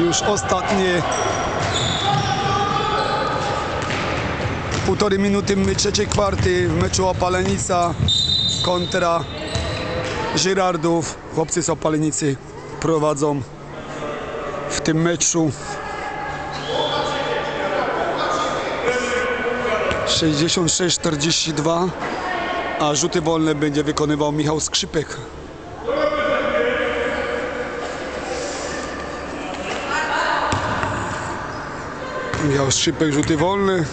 Już ostatnie półtorej minuty trzeciej kwarty w meczu Opalenica kontra Żyrardów. Chłopcy z Opalenicy prowadzą w tym meczu 66-42, a rzuty wolne będzie wykonywał Michał Skrzypek. Michał Skrzypek, rzuty wolne.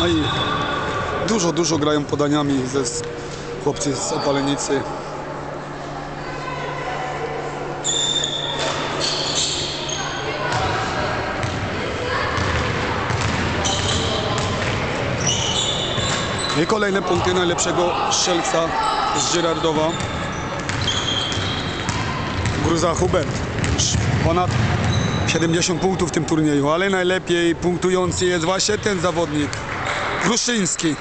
No i dużo, dużo grają podaniami ze chłopcy z Opalenicy. I kolejne punkty najlepszego strzelca z Girardowa. Gruza Hubert. Ponad 70 punktów w tym turnieju, ale najlepiej punktujący jest właśnie ten zawodnik. Грушинський.